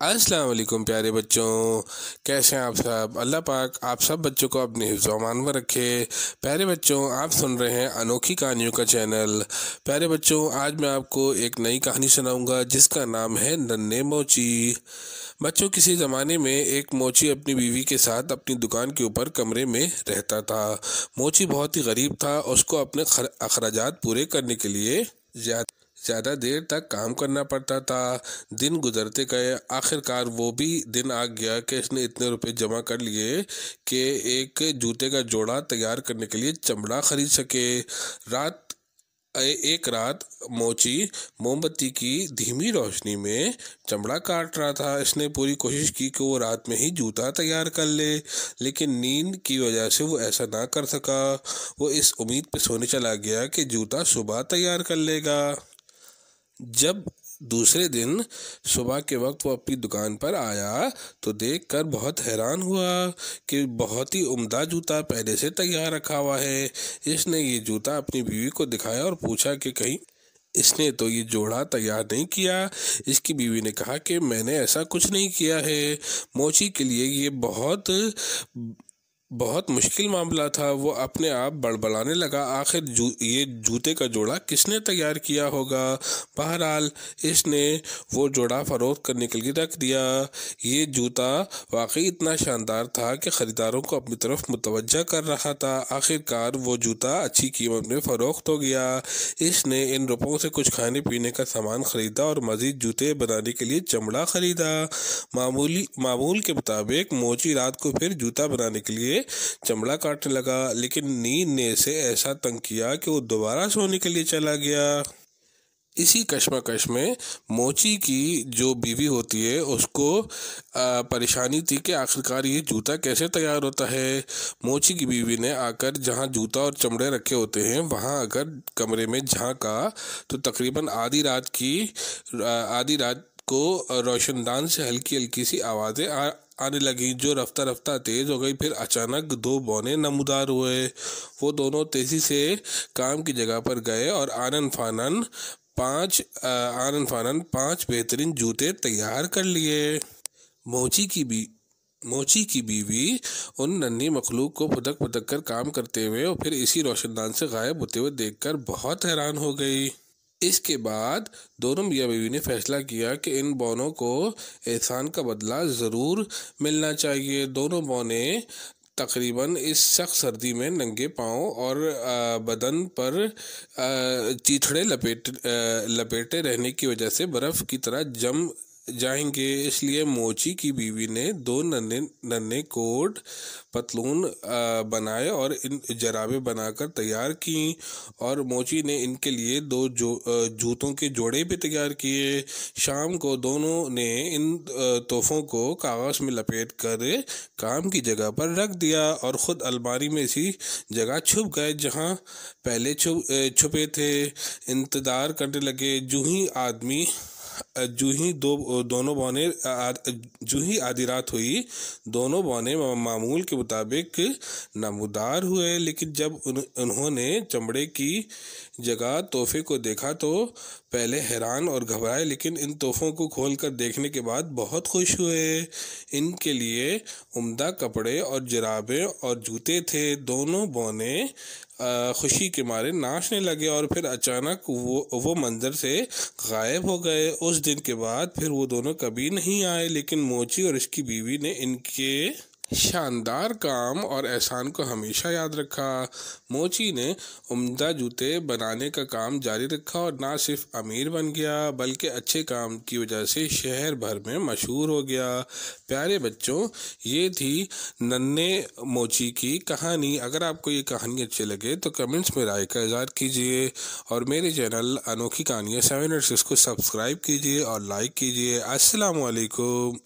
अस्सलाम वालेकुम प्यारे बच्चों। कैसे हैं आप सब? अल्लाह पाक आप सब बच्चों को अपने हिफ्ज़मान में रखे। प्यारे बच्चों, आप सुन रहे हैं अनोखी कहानियों का चैनल। प्यारे बच्चों, आज मैं आपको एक नई कहानी सुनाऊँगा, जिसका नाम है नन्हे मोची। बच्चों, किसी ज़माने में एक मोची अपनी बीवी के साथ अपनी दुकान के ऊपर कमरे में रहता था। मोची बहुत ही गरीब था, उसको अपने अखराज पूरे करने के लिए ज़्यादा ज़्यादा देर तक काम करना पड़ता था। दिन गुजरते गए, आखिरकार वो भी दिन आ गया कि इसने इतने रुपए जमा कर लिए कि एक जूते का जोड़ा तैयार करने के लिए चमड़ा खरीद सके। रात एक रात मोची मोमबत्ती की धीमी रोशनी में चमड़ा काट रहा था। इसने पूरी कोशिश की कि वो रात में ही जूता तैयार कर ले, लेकिन नींद की वजह से वो ऐसा ना कर सका। वो इस उम्मीद पे सोने चला गया कि जूता सुबह तैयार कर लेगा। जब दूसरे दिन सुबह के वक्त वो अपनी दुकान पर आया तो देखकर बहुत हैरान हुआ कि बहुत ही उम्दा जूता पहले से तैयार रखा हुआ है। इसने ये जूता अपनी बीवी को दिखाया और पूछा कि कहीं इसने तो ये जोड़ा तैयार नहीं किया। इसकी बीवी ने कहा कि मैंने ऐसा कुछ नहीं किया है। मोची के लिए ये बहुत बहुत मुश्किल मामला था। वो अपने आप बड़बड़ाने लगा। आखिर जू, ये जूते का जोड़ा किसने तैयार किया होगा? बहरहाल, इसने वो जोड़ा फ़रोख्त करने के लिए रख दिया। ये जूता वाकई इतना शानदार था कि ख़रीदारों को अपनी तरफ़ मुतवजा कर रहा था। आखिरकार वो जूता अच्छी कीमत में फ़रोख्त हो गया। इसने इन रुपयों से कुछ खाने पीने का सामान ख़रीदा और मज़ीद जूते बनाने के लिए चमड़ा ख़रीदा। मामूली, मामूल के मुताबिक, मोची रात को फिर जूता बनाने के लिए चमड़ा काटने लगा, लेकिन नींद ने इसे ऐसा तंग किया कि वो दोबारा सोने के लिए चला गया। इसी कश्मकश में मोची की जो बीवी होती है, उसको परेशानी थी कि आखिरकार ये जूता कैसे तैयार होता है। मोची की बीवी ने आकर जहाँ जूता और चमड़े रखे होते हैं, वहाँ आकर कमरे में झाँका तो तकरीबन आधी रात की आधी रात को रोशनदान से हल्की हल्की सी आवाज़ें आने लगी। जो रफ्ता रफ्ता तेज़ हो गई, फिर अचानक दो बौने नमदार हुए। वो दोनों तेज़ी से काम की जगह पर गए और आनन फानन पाँच आनन फानन पाँच बेहतरीन जूते तैयार कर लिए। मोची की भी मोची की बीवी उन नन्ही मखलूक को फुदक फुदक कर काम करते हुए और फिर इसी रोशनदान से गायब होते हुए देखकर बहुत हैरान हो गई। इसके बाद दोनों मियाँ बीवी ने फैसला किया कि इन बौनों को एहसान का बदला ज़रूर मिलना चाहिए। दोनों बौने तकरीबन इस सख्त सर्दी में नंगे पाँव और बदन पर चीथड़े लपेट लपेटे रहने की वजह से बर्फ़ की तरह जम जाएँगे, इसलिए मोची की बीवी ने दो नन्हे नन्हे कोट, पतलून बनाए और इन जराबे बनाकर तैयार की और मोची ने इनके लिए दो जो जूतों के जोड़े भी तैयार किए। शाम को दोनों ने इन तोहफ़ों को कागज़ में लपेट कर काम की जगह पर रख दिया और ख़ुद अलमारी में इसी जगह छुप गए जहाँ पहले छुप छुपे थे। इंतज़ार करने लगे, जूँ ही आदमी जू ही दो दोनों बौने जू ही आधी रात हुई दोनों बौने मामूल के मुताबिक नमदार हुए। लेकिन जब उन, उन्होंने चमड़े की जगह तोहफे को देखा तो पहले हैरान और घबराए लेकिन इन तोहफ़ों को खोल कर देखने के बाद बहुत खुश हुए। इनके लिए उम्दा कपड़े और जराबें और जूते थे। दोनों बौने खुशी के मारे नाचने लगे और फिर अचानक वो वो मंदिर से गायब हो गए। उस दिन के बाद फिर वो दोनों कभी नहीं आए, लेकिन मोची और इसकी बीवी ने इनके शानदार काम और एहसान को हमेशा याद रखा। मोची ने उम्दा जूते बनाने का काम जारी रखा और ना सिर्फ़ अमीर बन गया, बल्कि अच्छे काम की वजह से शहर भर में मशहूर हो गया। प्यारे बच्चों, ये थी नन्हे मोची की कहानी। अगर आपको ये कहानी अच्छी लगे तो कमेंट्स में राय का इजहार कीजिए और मेरे channel Anokhi Kahaniyan seven eight six को सब्सक्राइब कीजिए और लाइक कीजिए। असलकुम